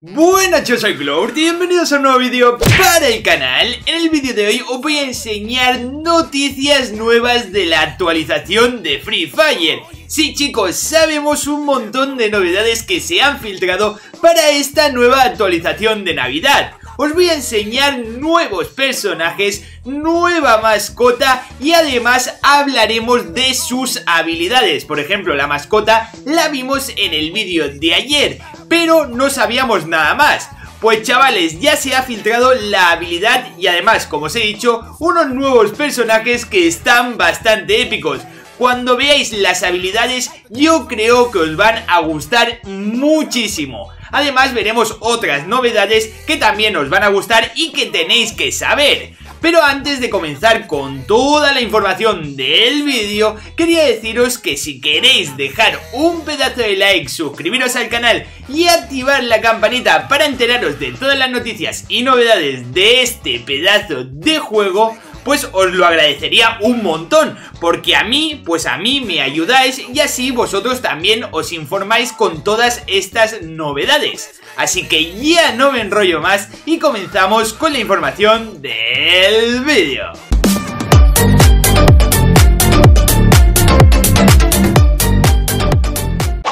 Buenas, yo soy Cloud y bienvenidos a un nuevo vídeo para el canal. En el vídeo de hoy os voy a enseñar noticias nuevas de la actualización de Free Fire. Sí chicos, sabemos un montón de novedades que se han filtrado para esta nueva actualización de Navidad os voy a enseñar nuevos personajes, nueva mascota y además hablaremos de sus habilidades. Por ejemplo, la mascota la vimos en el vídeo de ayer, pero no sabíamos nada más. Pues chavales, ya se ha filtrado la habilidad y además, como os he dicho, unos nuevos personajes que están bastante épicos. Cuando veáis las habilidades, yo creo que os van a gustar muchísimo. Además veremos otras novedades que también os van a gustar y que tenéis que saber. Pero antes de comenzar con toda la información del vídeo, quería deciros que si queréis dejar un pedazo de like, suscribiros al canal y activar la campanita para enteraros de todas las noticias y novedades de este pedazo de juego, pues os lo agradecería un montón, porque a mí, pues a mí me ayudáis y así vosotros también os informáis con todas estas novedades. Así que ya no me enrollo más y comenzamos con la información del vídeo.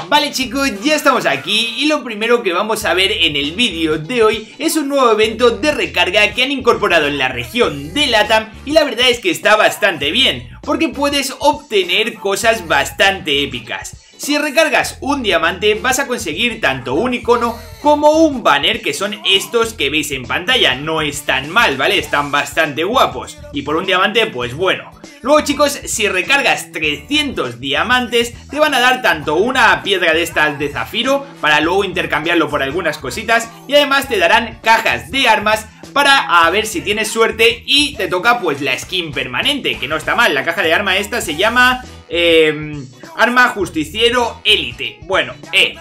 Vale chicos, ya estamos aquí y lo primero que vamos a ver en el vídeo de hoy es un nuevo evento de recarga que han incorporado en la región de LATAM y la verdad es que está bastante bien, porque puedes obtener cosas bastante épicas. Si recargas un diamante vas a conseguir tanto un icono como un banner que son estos que veis en pantalla. No están mal, ¿vale? Están bastante guapos. Y por un diamante, pues bueno. Luego chicos, si recargas 300 diamantes, te van a dar tanto una piedra de estas de zafiro, para luego intercambiarlo por algunas cositas, y además te darán cajas de armas para a ver si tienes suerte y te toca pues la skin permanente, que no está mal, la caja de arma esta se llama... Em, arma justiciero élite. Bueno, eh,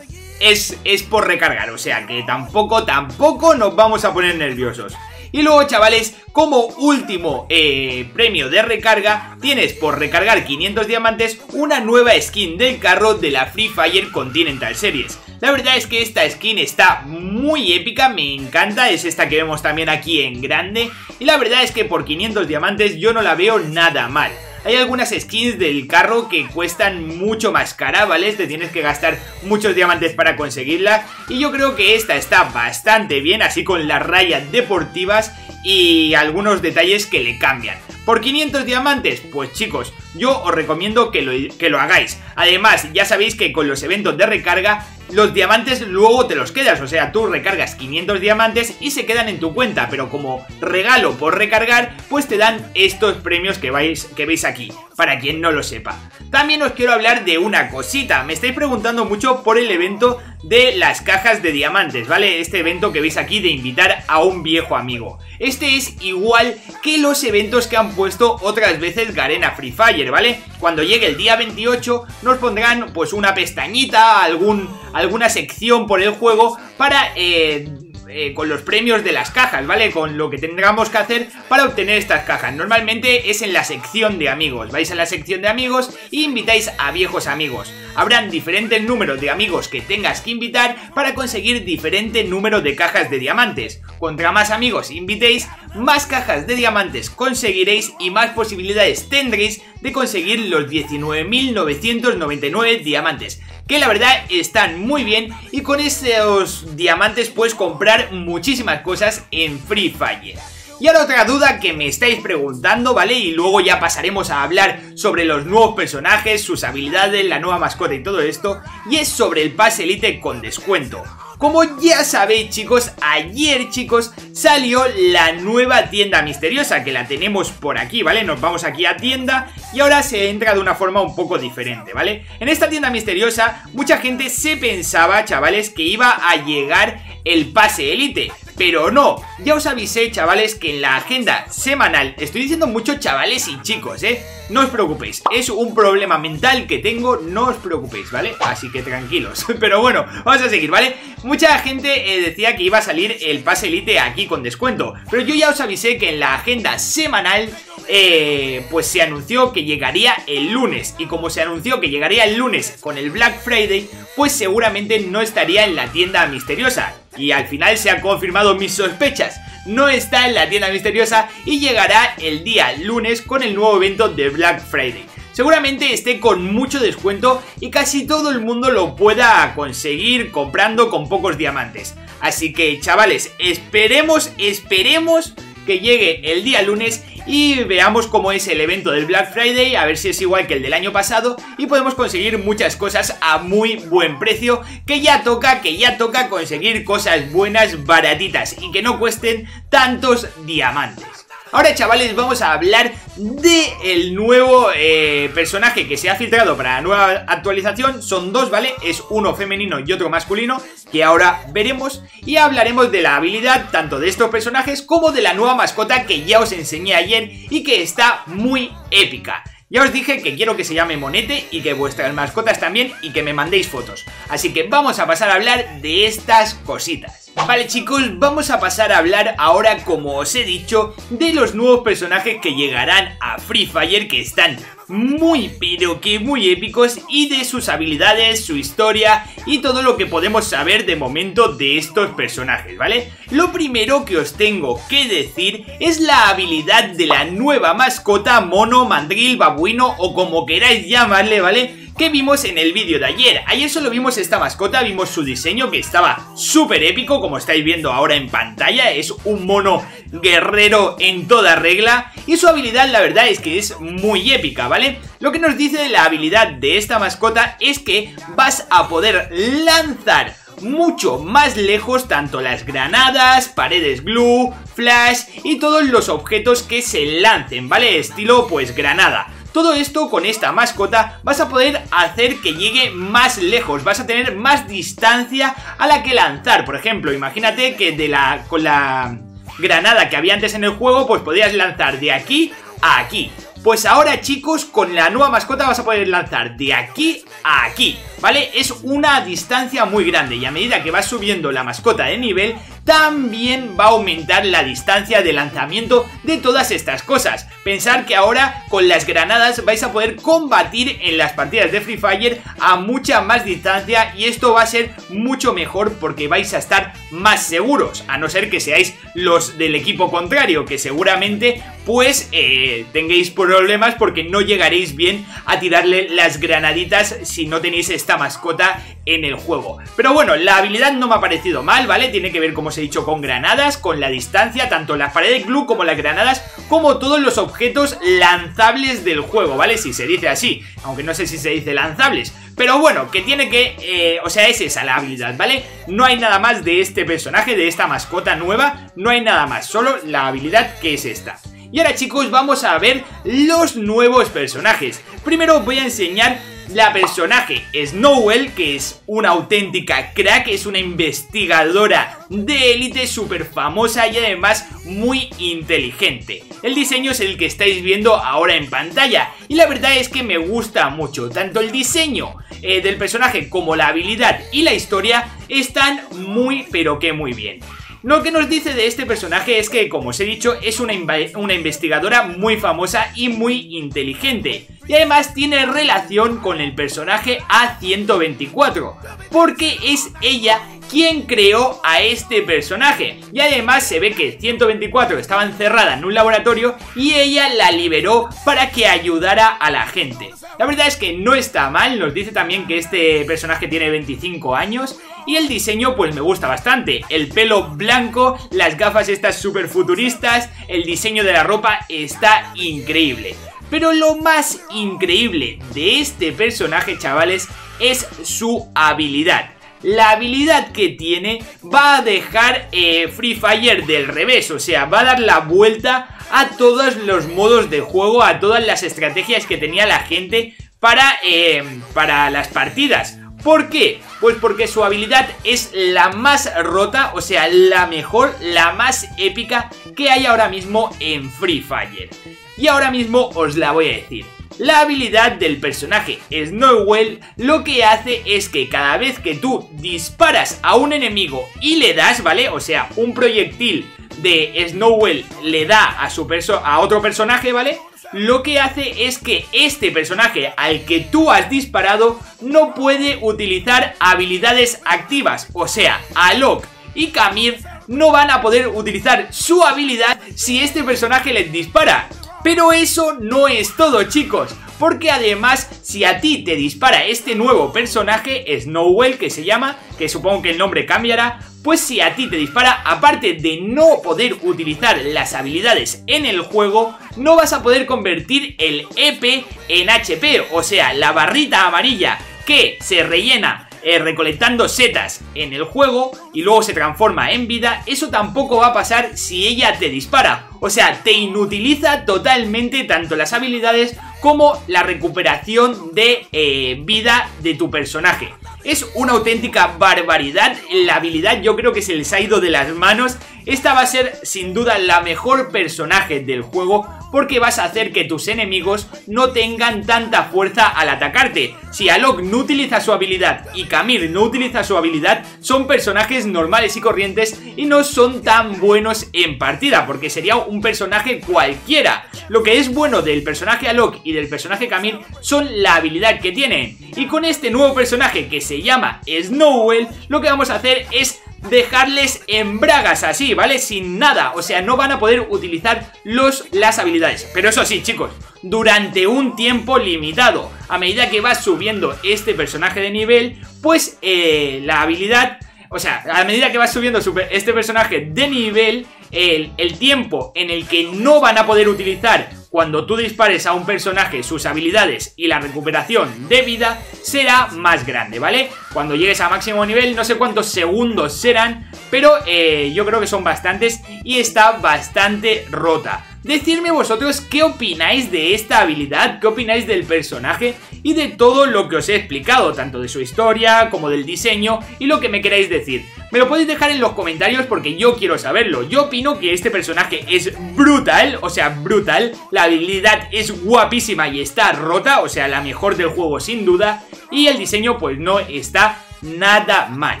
es, es por recargar, o sea que tampoco, tampoco nos vamos a poner nerviosos. Y luego, chavales, como último eh, premio de recarga, tienes por recargar 500 diamantes una nueva skin del carro de la Free Fire Continental Series. La verdad es que esta skin está muy épica, me encanta, es esta que vemos también aquí en grande. Y la verdad es que por 500 diamantes yo no la veo nada mal. Hay algunas skins del carro que cuestan mucho más cara, ¿vale? Te tienes que gastar muchos diamantes para conseguirla. Y yo creo que esta está bastante bien, así con las rayas deportivas y algunos detalles que le cambian. ¿Por 500 diamantes? Pues chicos, yo os recomiendo que lo, que lo hagáis. Además, ya sabéis que con los eventos de recarga los diamantes luego te los quedas, o sea, tú recargas 500 diamantes y se quedan en tu cuenta, pero como regalo por recargar, pues te dan estos premios que, vais, que veis aquí, para quien no lo sepa. También os quiero hablar de una cosita, me estáis preguntando mucho por el evento de las cajas de diamantes, ¿vale? Este evento que veis aquí de invitar a un viejo amigo. Este es igual que los eventos que han puesto otras veces Garena Free Fire, ¿vale? Cuando llegue el día 28 nos pondrán pues una pestañita, algún, alguna sección por el juego para eh, eh, con los premios de las cajas, ¿vale? Con lo que tendremos que hacer para obtener estas cajas. Normalmente es en la sección de amigos. Vais a la sección de amigos e invitáis a viejos amigos. Habrán diferentes números de amigos que tengas que invitar para conseguir diferente número de cajas de diamantes. Contra más amigos invitéis, más cajas de diamantes conseguiréis y más posibilidades tendréis de conseguir los 19.999 diamantes que la verdad están muy bien y con esos diamantes puedes comprar muchísimas cosas en Free Fire. Y ahora otra duda que me estáis preguntando, ¿vale? Y luego ya pasaremos a hablar sobre los nuevos personajes, sus habilidades, la nueva mascota y todo esto, y es sobre el pase elite con descuento. Como ya sabéis chicos, ayer chicos salió la nueva tienda misteriosa que la tenemos por aquí, ¿vale? Nos vamos aquí a tienda y ahora se entra de una forma un poco diferente, ¿vale? En esta tienda misteriosa mucha gente se pensaba, chavales, que iba a llegar el pase elite pero no, ya os avisé chavales que en la agenda semanal Estoy diciendo mucho chavales y chicos, eh No os preocupéis, es un problema mental que tengo No os preocupéis, ¿vale? Así que tranquilos Pero bueno, vamos a seguir, ¿vale? Mucha gente eh, decía que iba a salir el pase elite aquí con descuento Pero yo ya os avisé que en la agenda semanal eh, pues se anunció que llegaría el lunes Y como se anunció que llegaría el lunes con el Black Friday Pues seguramente no estaría en la tienda misteriosa y al final se han confirmado mis sospechas. No está en la tienda misteriosa y llegará el día lunes con el nuevo evento de Black Friday. Seguramente esté con mucho descuento y casi todo el mundo lo pueda conseguir comprando con pocos diamantes. Así que chavales, esperemos, esperemos que llegue el día lunes y veamos cómo es el evento del Black Friday, a ver si es igual que el del año pasado y podemos conseguir muchas cosas a muy buen precio, que ya toca, que ya toca conseguir cosas buenas, baratitas y que no cuesten tantos diamantes. Ahora chavales vamos a hablar de el nuevo eh, personaje que se ha filtrado para la nueva actualización Son dos, ¿vale? Es uno femenino y otro masculino que ahora veremos Y hablaremos de la habilidad tanto de estos personajes como de la nueva mascota que ya os enseñé ayer Y que está muy épica ya os dije que quiero que se llame Monete y que vuestras mascotas también y que me mandéis fotos. Así que vamos a pasar a hablar de estas cositas. Vale chicos, vamos a pasar a hablar ahora, como os he dicho, de los nuevos personajes que llegarán a Free Fire que están muy pero que muy épicos y de sus habilidades, su historia y todo lo que podemos saber de momento de estos personajes, ¿vale? Lo primero que os tengo que decir es la habilidad de la nueva mascota mono, mandril, babuino o como queráis llamarle, ¿vale? Que vimos en el vídeo de ayer. Ayer solo vimos esta mascota, vimos su diseño que estaba súper épico, como estáis viendo ahora en pantalla. Es un mono guerrero en toda regla y su habilidad la verdad es que es muy épica, ¿vale? Lo que nos dice la habilidad de esta mascota es que vas a poder lanzar mucho más lejos tanto las granadas, paredes glue, flash y todos los objetos que se lancen, ¿vale? Estilo pues granada. Todo esto con esta mascota vas a poder hacer que llegue más lejos, vas a tener más distancia a la que lanzar. Por ejemplo, imagínate que de la, con la granada que había antes en el juego, pues podías lanzar de aquí a aquí. Pues ahora chicos, con la nueva mascota vas a poder lanzar de aquí a aquí, ¿vale? Es una distancia muy grande y a medida que vas subiendo la mascota de nivel, también va a aumentar la distancia de lanzamiento de todas estas cosas. Pensar que ahora con las granadas vais a poder combatir en las partidas de Free Fire a mucha más distancia y esto va a ser mucho mejor porque vais a estar más seguros, a no ser que seáis los del equipo contrario, que seguramente pues eh, tengáis problemas porque no llegaréis bien a tirarle las granaditas si no tenéis esta mascota en el juego. Pero bueno, la habilidad no me ha parecido mal, ¿vale? Tiene que ver, como os he dicho, con granadas, con la distancia, tanto las paredes glue como las granadas, como todos los objetos lanzables del juego, ¿vale? Si se dice así, aunque no sé si se dice lanzables. Pero bueno, que tiene que... Eh, o sea, es esa la habilidad, ¿vale? No hay nada más de este personaje, de esta mascota nueva, no hay nada más, solo la habilidad que es esta. Y ahora chicos vamos a ver los nuevos personajes. Primero voy a enseñar la personaje Snowell, que es una auténtica crack, es una investigadora de élite súper famosa y además muy inteligente. El diseño es el que estáis viendo ahora en pantalla y la verdad es que me gusta mucho, tanto el diseño eh, del personaje como la habilidad y la historia están muy pero que muy bien. Lo que nos dice de este personaje es que, como os he dicho, es una, investigadora muy famosa y muy inteligente. Y además tiene relación con el personaje A124, porque es ella quien creó a este personaje. Y además se ve que 124 estaba encerrada en un laboratorio y ella la liberó para que ayudara a la gente. La verdad es que no está mal, nos dice también que este personaje tiene 25 años y el diseño pues me gusta bastante. El pelo blanco, las gafas estas super futuristas, el diseño de la ropa está increíble. Pero lo más increíble de este personaje, chavales, es su habilidad. La habilidad que tiene va a dejar eh, Free Fire del revés, o sea, va a dar la vuelta a todos los modos de juego, a todas las estrategias que tenía la gente para, eh, para las partidas. ¿Por qué? Pues porque su habilidad es la más rota, o sea, la mejor, la más épica que hay ahora mismo en Free Fire. Y ahora mismo os la voy a decir. La habilidad del personaje Snowwell lo que hace es que cada vez que tú disparas a un enemigo y le das, ¿vale? O sea, un proyectil de Snowwell le da a, su a otro personaje, ¿vale? Lo que hace es que este personaje al que tú has disparado no puede utilizar habilidades activas, o sea, Alok y Camille no van a poder utilizar su habilidad si este personaje les dispara. Pero eso no es todo chicos, porque además si a ti te dispara este nuevo personaje, Snowwell que se llama, que supongo que el nombre cambiará, pues si a ti te dispara, aparte de no poder utilizar las habilidades en el juego, no vas a poder convertir el EP en HP, o sea, la barrita amarilla que se rellena eh, recolectando setas en el juego y luego se transforma en vida, eso tampoco va a pasar si ella te dispara. O sea, te inutiliza totalmente tanto las habilidades como la recuperación de eh, vida de tu personaje. Es una auténtica barbaridad, la habilidad yo creo que se les ha ido de las manos. Esta va a ser sin duda la mejor personaje del juego porque vas a hacer que tus enemigos no tengan tanta fuerza al atacarte. Si Alok no utiliza su habilidad y Camille no utiliza su habilidad, son personajes normales y corrientes y no son tan buenos en partida, porque sería un personaje cualquiera. Lo que es bueno del personaje Alok y del personaje Camille son la habilidad que tienen. Y con este nuevo personaje que se llama Snowwell, lo que vamos a hacer es dejarles en bragas así, ¿vale? Sin nada, o sea, no van a poder utilizar los, las habilidades. Pero eso sí, chicos, durante un tiempo limitado. A medida que va subiendo este personaje de nivel, pues eh, la habilidad... O sea, a medida que va subiendo este personaje de nivel, el, el tiempo en el que no van a poder utilizar cuando tú dispares a un personaje sus habilidades y la recuperación de vida será más grande, ¿vale? Cuando llegues a máximo nivel, no sé cuántos segundos serán, pero eh, yo creo que son bastantes y está bastante rota. Decidme vosotros qué opináis de esta habilidad, qué opináis del personaje y de todo lo que os he explicado, tanto de su historia como del diseño y lo que me queráis decir. Me lo podéis dejar en los comentarios porque yo quiero saberlo. Yo opino que este personaje es brutal, o sea, brutal. La habilidad es guapísima y está rota, o sea, la mejor del juego sin duda. Y el diseño pues no está nada mal.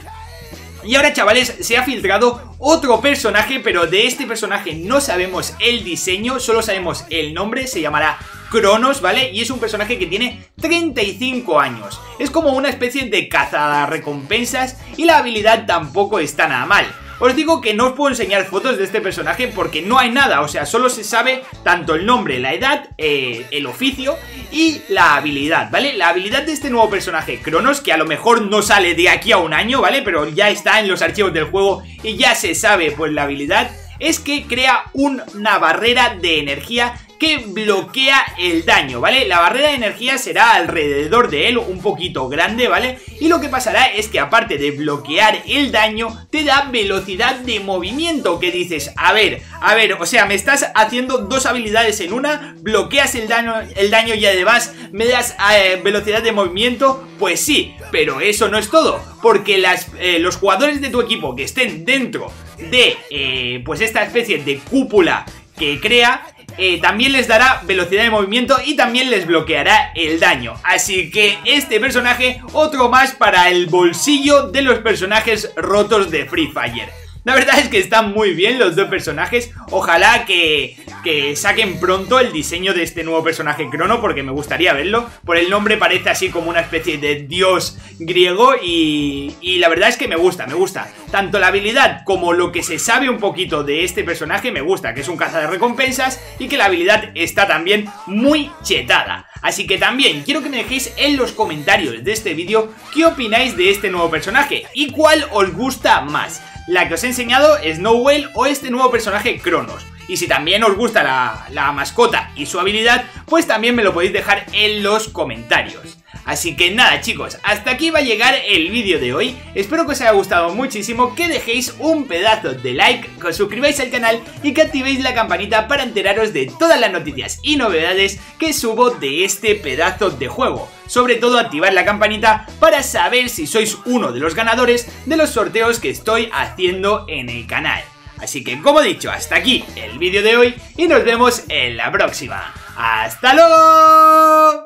Y ahora chavales, se ha filtrado otro personaje, pero de este personaje no sabemos el diseño, solo sabemos el nombre, se llamará Cronos, ¿vale? Y es un personaje que tiene 35 años. Es como una especie de cazada recompensas y la habilidad tampoco está nada mal. Os digo que no os puedo enseñar fotos de este personaje porque no hay nada, o sea, solo se sabe tanto el nombre, la edad, eh, el oficio y la habilidad, ¿vale? La habilidad de este nuevo personaje, Cronos, que a lo mejor no sale de aquí a un año, ¿vale? Pero ya está en los archivos del juego y ya se sabe pues la habilidad, es que crea una barrera de energía que bloquea el daño, ¿vale? La barrera de energía será alrededor de él, un poquito grande, ¿vale? Y lo que pasará es que aparte de bloquear el daño, te da velocidad de movimiento, que dices, a ver, a ver, o sea, me estás haciendo dos habilidades en una, bloqueas el daño, el daño y además me das eh, velocidad de movimiento, pues sí, pero eso no es todo, porque eh, los jugadores de tu equipo que estén dentro de, eh, pues esta especie de cúpula que crea eh, también les dará velocidad de movimiento y también les bloqueará el daño. Así que este personaje, otro más para el bolsillo de los personajes rotos de Free Fire. La verdad es que están muy bien los dos personajes. Ojalá que, que, saquen pronto el diseño de este nuevo personaje Crono, porque me gustaría verlo. Por el nombre parece así como una especie de dios griego y, y la verdad es que me gusta, me gusta. Tanto la habilidad como lo que se sabe un poquito de este personaje me gusta, que es un caza de recompensas y que la habilidad está también muy chetada. Así que también quiero que me dejéis en los comentarios de este vídeo qué opináis de este nuevo personaje y cuál os gusta más la que os he enseñado, Snowwell o este nuevo personaje Cronos. Y si también os gusta la, la mascota y su habilidad, pues también me lo podéis dejar en los comentarios. Así que nada chicos, hasta aquí va a llegar el vídeo de hoy, espero que os haya gustado muchísimo, que dejéis un pedazo de like, que os suscribáis al canal y que activéis la campanita para enteraros de todas las noticias y novedades que subo de este pedazo de juego. Sobre todo activar la campanita para saber si sois uno de los ganadores de los sorteos que estoy haciendo en el canal. Así que como he dicho, hasta aquí el vídeo de hoy y nos vemos en la próxima. ¡Hasta luego!